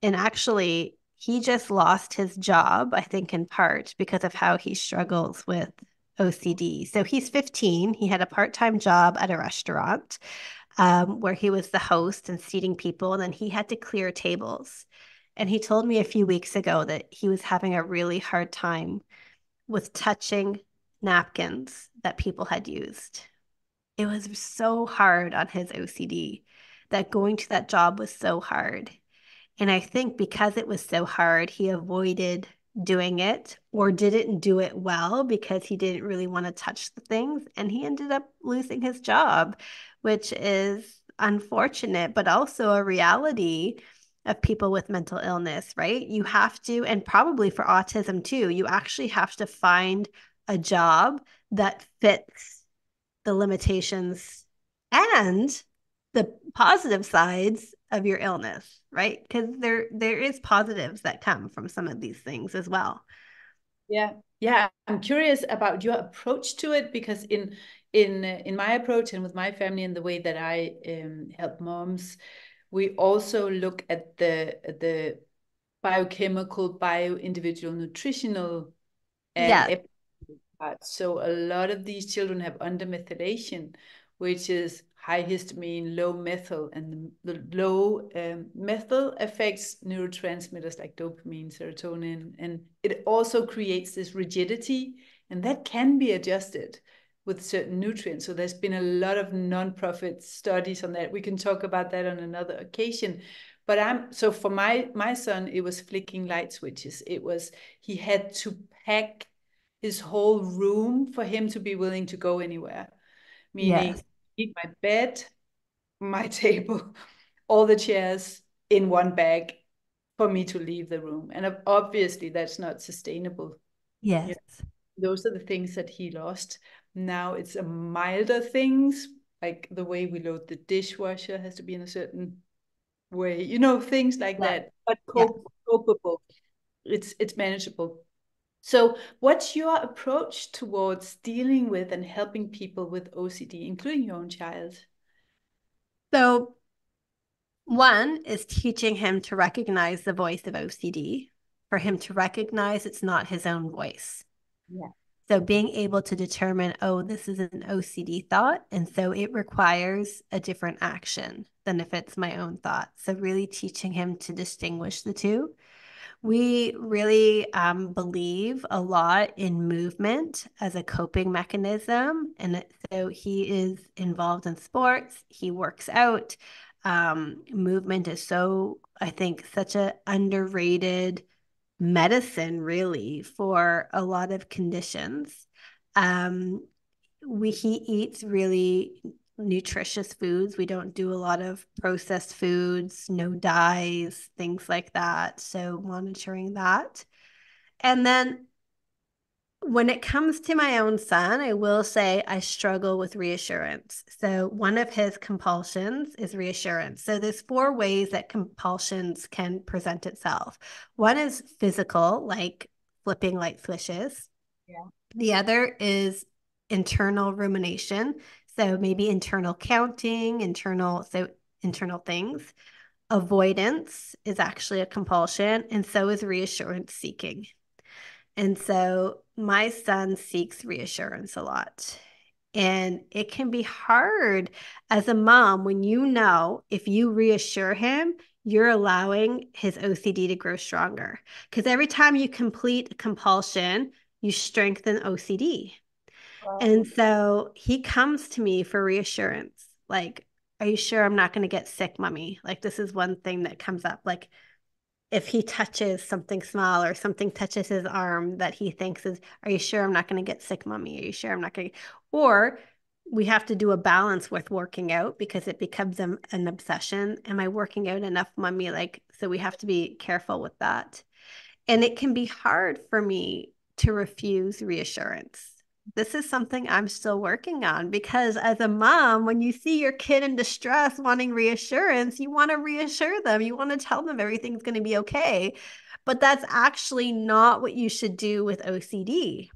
and actually, he just lost his job, I think, in part because of how he struggles with OCD. So he's 15. He had a part time job at a restaurant um, where he was the host and seating people, and then he had to clear tables. And he told me a few weeks ago that he was having a really hard time with touching napkins that people had used. It was so hard on his OCD that going to that job was so hard. And I think because it was so hard, he avoided doing it or didn't do it well because he didn't really want to touch the things. And he ended up losing his job, which is unfortunate, but also a reality of people with mental illness, right? You have to, and probably for autism too, you actually have to find a job that fits the limitations and the positive sides of your illness, right? Because there there is positives that come from some of these things as well. Yeah, yeah. I'm curious about your approach to it because in in in my approach and with my family and the way that I um, help moms, we also look at the the biochemical, bio individual nutritional yeah. So a lot of these children have undermethylation, which is high histamine, low methyl, and the low um, methyl affects neurotransmitters like dopamine, serotonin, and it also creates this rigidity, and that can be adjusted with certain nutrients. So there's been a lot of non-profit studies on that. We can talk about that on another occasion. But I'm so for my my son, it was flicking light switches. It was he had to pack his whole room for him to be willing to go anywhere. Meaning yes my bed, my table, all the chairs in one bag for me to leave the room. And obviously, that's not sustainable. Yes. Those are the things that he lost. Now it's a milder things, like the way we load the dishwasher has to be in a certain way, you know, things like yeah. that. But yeah. copable. It's it's manageable. So, what's your approach towards dealing with and helping people with OCD, including your own child? So, one is teaching him to recognize the voice of OCD, for him to recognize it's not his own voice. Yeah. So, being able to determine, oh, this is an OCD thought. And so it requires a different action than if it's my own thought. So, really teaching him to distinguish the two we really um, believe a lot in movement as a coping mechanism. And so he is involved in sports, he works out. Um, movement is so, I think, such a underrated medicine, really, for a lot of conditions. Um, we he eats really nutritious foods. We don't do a lot of processed foods, no dyes, things like that. So, monitoring that. And then when it comes to my own son, I will say I struggle with reassurance. So, one of his compulsions is reassurance. So, there's four ways that compulsions can present itself. One is physical, like flipping light switches. Yeah. The other is internal rumination. So maybe internal counting, internal, so internal things. Avoidance is actually a compulsion, and so is reassurance seeking. And so my son seeks reassurance a lot. And it can be hard as a mom when you know if you reassure him, you're allowing his OCD to grow stronger. Because every time you complete a compulsion, you strengthen OCD. And so he comes to me for reassurance. Like, are you sure I'm not going to get sick, mommy? Like, this is one thing that comes up. Like, if he touches something small or something touches his arm that he thinks is, are you sure I'm not going to get sick, mommy? Are you sure I'm not going to? Or we have to do a balance with working out because it becomes an, an obsession. Am I working out enough, mommy? Like, so we have to be careful with that. And it can be hard for me to refuse reassurance this is something I'm still working on because as a mom, when you see your kid in distress wanting reassurance, you want to reassure them. You want to tell them everything's going to be okay. But that's actually not what you should do with OCD.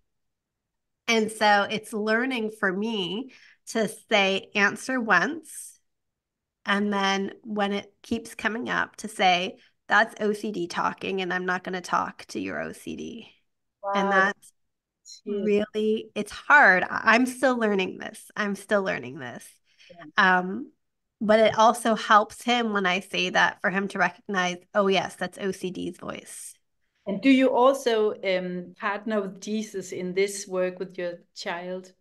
And so it's learning for me to say answer once. And then when it keeps coming up, to say, that's OCD talking, and I'm not going to talk to your OCD. Wow. And that's really, it's hard. I'm still learning this. I'm still learning this. Yeah. Um, but it also helps him when I say that for him to recognize, oh, yes, that's OCD's voice. And do you also um, partner with Jesus in this work with your child?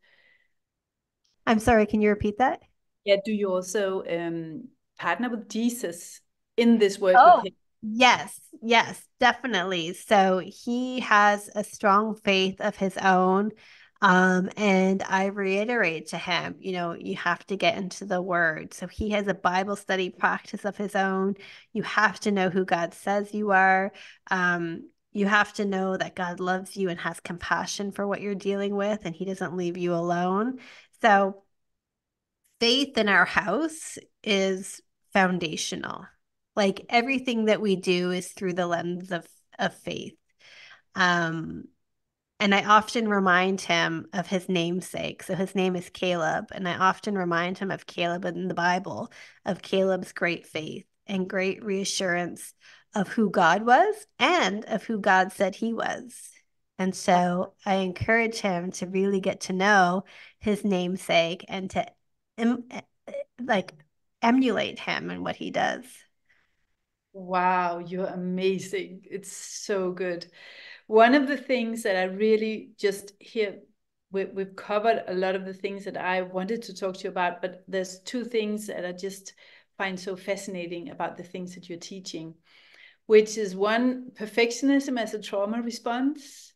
I'm sorry, can you repeat that? Yeah, do you also um, partner with Jesus in this work oh, Yes, yes, definitely. So he has a strong faith of his own. Um, and I reiterate to him, you know, you have to get into the word. So he has a Bible study practice of his own. You have to know who God says you are. Um, you have to know that God loves you and has compassion for what you're dealing with, and he doesn't leave you alone. So faith in our house is foundational. Like everything that we do is through the lens of, of faith. Um, and I often remind him of his namesake. So his name is Caleb. And I often remind him of Caleb in the Bible, of Caleb's great faith and great reassurance of who God was and of who God said he was. And so I encourage him to really get to know his namesake and to like emulate him and what he does. Wow, you're amazing. It's so good. One of the things that I really just here, we, we've covered a lot of the things that I wanted to talk to you about, but there's two things that I just find so fascinating about the things that you're teaching, which is one, perfectionism as a trauma response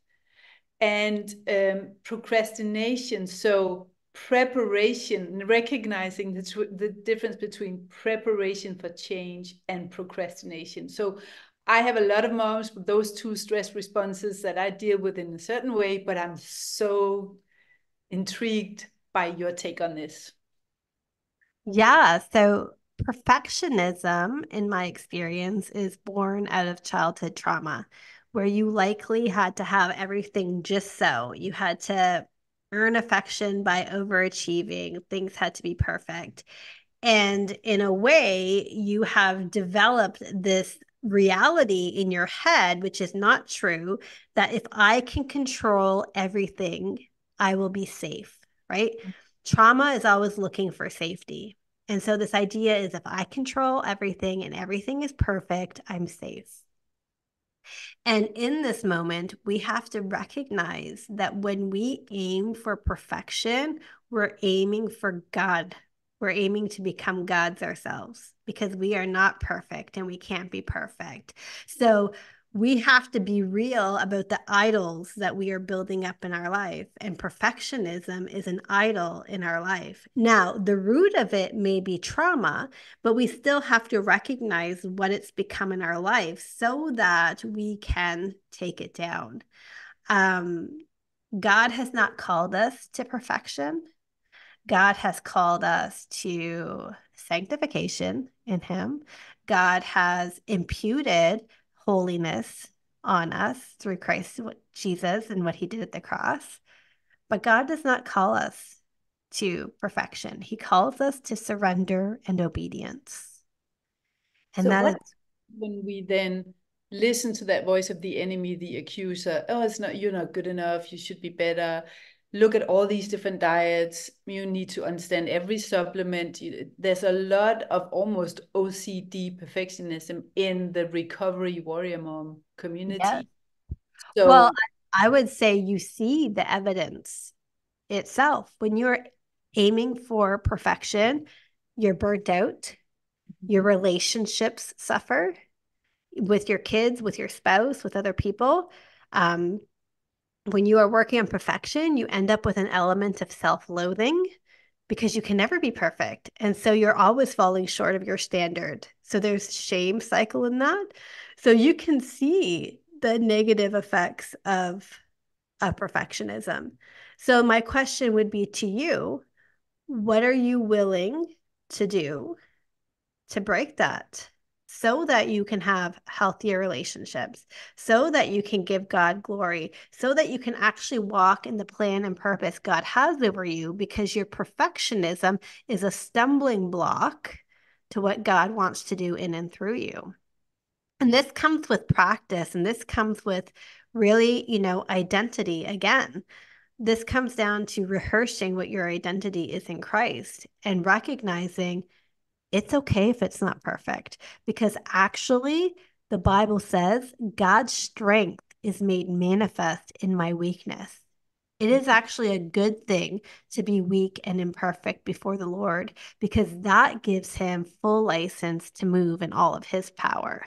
and um, procrastination. So preparation, recognizing the, the difference between preparation for change and procrastination. So I have a lot of moms with those two stress responses that I deal with in a certain way, but I'm so intrigued by your take on this. Yeah. So perfectionism, in my experience, is born out of childhood trauma, where you likely had to have everything just so. You had to earn affection by overachieving. Things had to be perfect. And in a way, you have developed this reality in your head, which is not true, that if I can control everything, I will be safe, right? Mm. Trauma is always looking for safety. And so this idea is if I control everything and everything is perfect, I'm safe. And in this moment, we have to recognize that when we aim for perfection, we're aiming for God. We're aiming to become gods ourselves because we are not perfect and we can't be perfect. So we have to be real about the idols that we are building up in our life. And perfectionism is an idol in our life. Now, the root of it may be trauma, but we still have to recognize what it's become in our life so that we can take it down. Um, God has not called us to perfection. God has called us to sanctification in Him. God has imputed holiness on us through Christ Jesus and what he did at the cross. But God does not call us to perfection. He calls us to surrender and obedience. And so that is when we then listen to that voice of the enemy, the accuser, oh, it's not you're not good enough, you should be better look at all these different diets. You need to understand every supplement. There's a lot of almost OCD perfectionism in the recovery warrior mom community. Yes. So, well, I would say you see the evidence itself. When you're aiming for perfection, you're burnt out, your mm-hmm. relationships suffer with your kids, with your spouse, with other people. Um, when you are working on perfection, you end up with an element of self loathing because you can never be perfect. And so you're always falling short of your standard. So there's shame cycle in that. So you can see the negative effects of, of perfectionism. So, my question would be to you what are you willing to do to break that so that you can have healthier relationships, so that you can give God glory, so that you can actually walk in the plan and purpose God has over you because your perfectionism is a stumbling block to what God wants to do in and through you. And this comes with practice and this comes with really, you know, identity again. This comes down to rehearsing what your identity is in Christ and recognizing it's okay if it's not perfect because actually the Bible says God's strength is made manifest in my weakness. It is actually a good thing to be weak and imperfect before the Lord because that gives him full license to move in all of his power.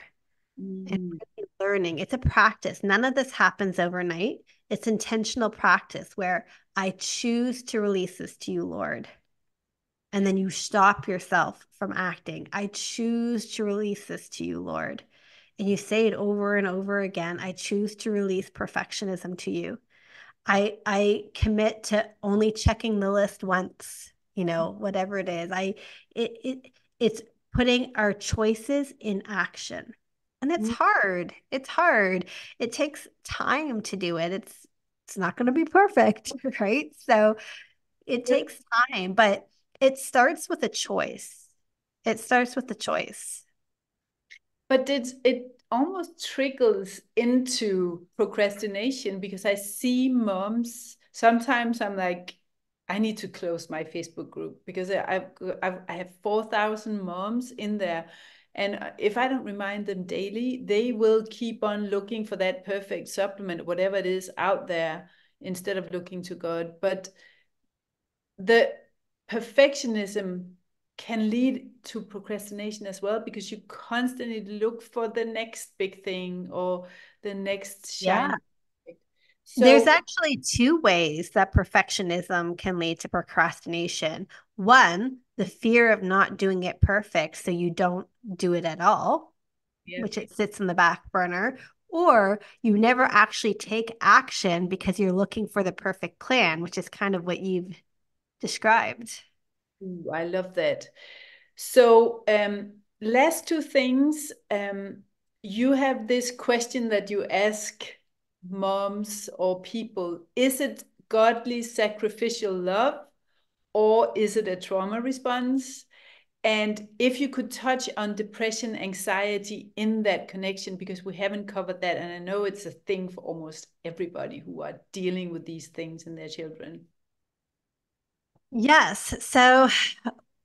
Mm. And learning, it's a practice. None of this happens overnight. It's intentional practice where I choose to release this to you, Lord. And then you stop yourself from acting. I choose to release this to you, Lord. And you say it over and over again. I choose to release perfectionism to you. I I commit to only checking the list once, you know, whatever it is. I it it it's putting our choices in action. And it's mm-hmm. hard. It's hard. It takes time to do it. It's it's not going to be perfect, right? So it takes time, but it starts with a choice. It starts with the choice. But it it almost trickles into procrastination because I see moms. Sometimes I'm like, I need to close my Facebook group because I've, I've I have four thousand moms in there, and if I don't remind them daily, they will keep on looking for that perfect supplement, whatever it is out there, instead of looking to God. But the perfectionism can lead to procrastination as well because you constantly look for the next big thing or the next shiny. Yeah. So, There's actually two ways that perfectionism can lead to procrastination. One, the fear of not doing it perfect, so you don't do it at all, yeah. which it sits in the back burner. Or you never actually take action because you're looking for the perfect plan, which is kind of what you've described. Ooh, I love that. So, um, last two things. Um, you have this question that you ask moms or people Is it godly sacrificial love or is it a trauma response? And if you could touch on depression, anxiety in that connection, because we haven't covered that. And I know it's a thing for almost everybody who are dealing with these things in their children. Yes. So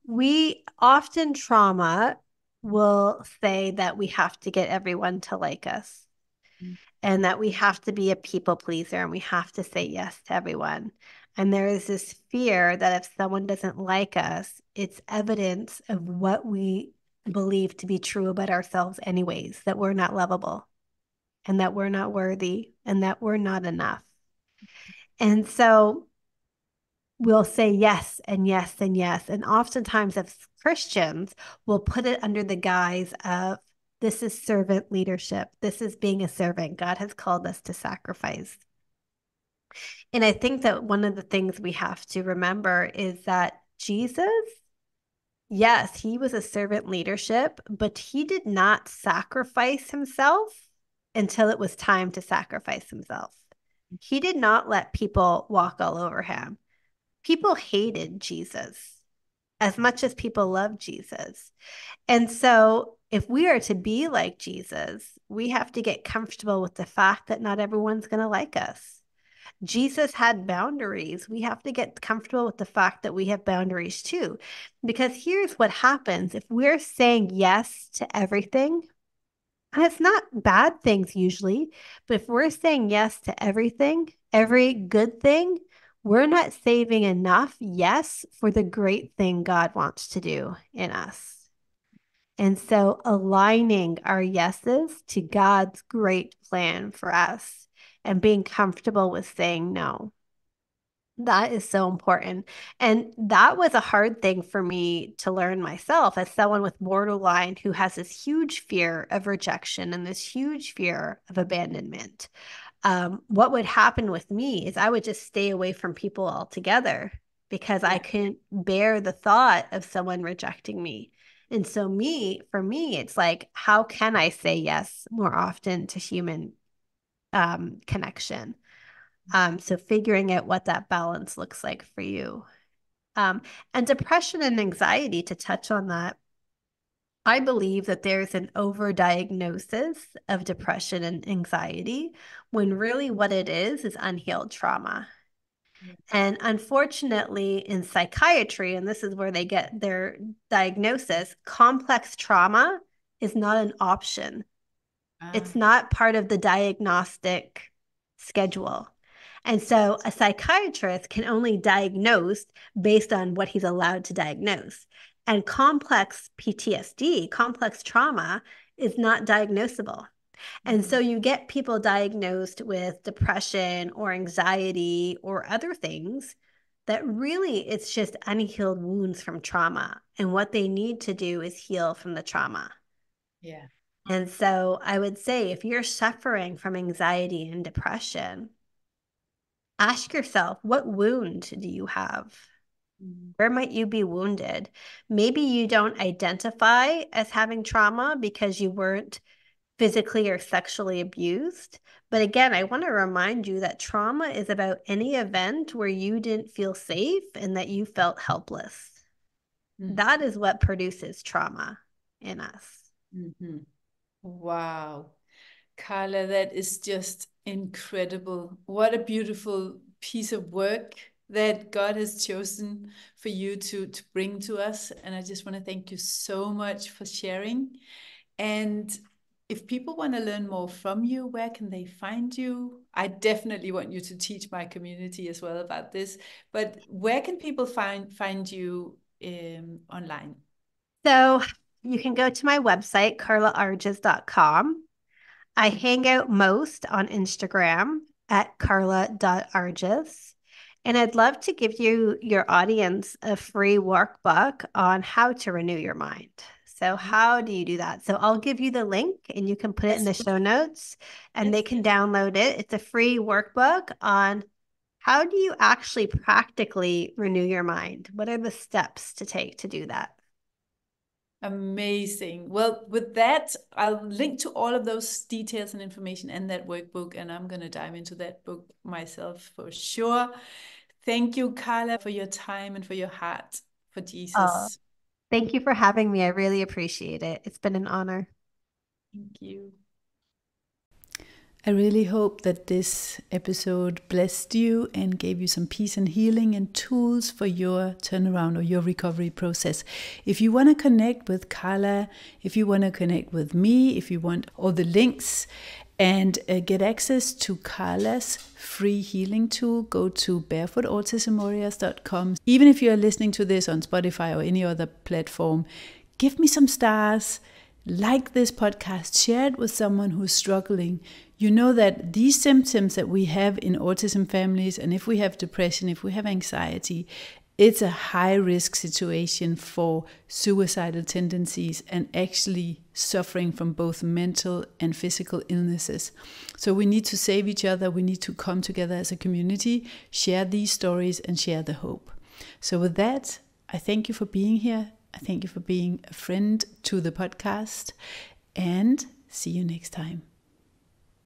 we often trauma will say that we have to get everyone to like us mm-hmm. and that we have to be a people pleaser and we have to say yes to everyone. And there is this fear that if someone doesn't like us, it's evidence of what we believe to be true about ourselves, anyways, that we're not lovable and that we're not worthy and that we're not enough. And so we'll say yes and yes and yes. And oftentimes, as Christians, we'll put it under the guise of this is servant leadership. This is being a servant. God has called us to sacrifice. And I think that one of the things we have to remember is that Jesus, yes, he was a servant leadership, but he did not sacrifice himself until it was time to sacrifice himself. He did not let people walk all over him people hated Jesus as much as people loved Jesus. And so, if we are to be like Jesus, we have to get comfortable with the fact that not everyone's going to like us. Jesus had boundaries. We have to get comfortable with the fact that we have boundaries too. Because here's what happens if we're saying yes to everything, and it's not bad things usually, but if we're saying yes to everything, every good thing, we're not saving enough, yes, for the great thing God wants to do in us. And so aligning our yeses to God's great plan for us and being comfortable with saying no. That is so important. And that was a hard thing for me to learn myself as someone with borderline who has this huge fear of rejection and this huge fear of abandonment. Um, what would happen with me is I would just stay away from people altogether because I couldn't bear the thought of someone rejecting me. And so, me, for me, it's like, how can I say yes more often to human um, connection? Um, so, figuring out what that balance looks like for you. Um, and depression and anxiety, to touch on that, I believe that there's an overdiagnosis of depression and anxiety when really what it is is unhealed trauma. And unfortunately, in psychiatry, and this is where they get their diagnosis, complex trauma is not an option. Ah. It's not part of the diagnostic schedule. And so a psychiatrist can only diagnose based on what he's allowed to diagnose. And complex PTSD, complex trauma, is not diagnosable. And so mm-hmm. you get people diagnosed with depression or anxiety or other things that really it's just unhealed wounds from trauma. And what they need to do is heal from the trauma. Yeah. And so I would say if you're suffering from anxiety and depression, ask yourself what wound do you have? Where might you be wounded? Maybe you don't identify as having trauma because you weren't physically or sexually abused. But again, I want to remind you that trauma is about any event where you didn't feel safe and that you felt helpless. Mm-hmm. That is what produces trauma in us. Mm-hmm. Wow. Carla, that is just incredible. What a beautiful piece of work that God has chosen for you to, to bring to us. And I just want to thank you so much for sharing. And if people want to learn more from you, where can they find you? I definitely want you to teach my community as well about this. But where can people find find you um, online? So you can go to my website, carlaarges.com. I hang out most on Instagram at carla.arges. And I'd love to give you, your audience, a free workbook on how to renew your mind. So, mm-hmm. how do you do that? So, I'll give you the link and you can put it in the show notes and they can download it. It's a free workbook on how do you actually practically renew your mind? What are the steps to take to do that? Amazing. Well, with that, I'll link to all of those details and information in that workbook, and I'm going to dive into that book myself for sure. Thank you, Carla, for your time and for your heart for Jesus. Oh, thank you for having me. I really appreciate it. It's been an honor. Thank you. I really hope that this episode blessed you and gave you some peace and healing and tools for your turnaround or your recovery process. If you want to connect with Carla, if you want to connect with me, if you want all the links and uh, get access to Carla's free healing tool, go to barefootautismwarriors.com. Even if you're listening to this on Spotify or any other platform, give me some stars like this podcast, share it with someone who's struggling. You know that these symptoms that we have in autism families, and if we have depression, if we have anxiety, it's a high risk situation for suicidal tendencies and actually suffering from both mental and physical illnesses. So we need to save each other. We need to come together as a community, share these stories, and share the hope. So, with that, I thank you for being here. I thank you for being a friend to the podcast and see you next time.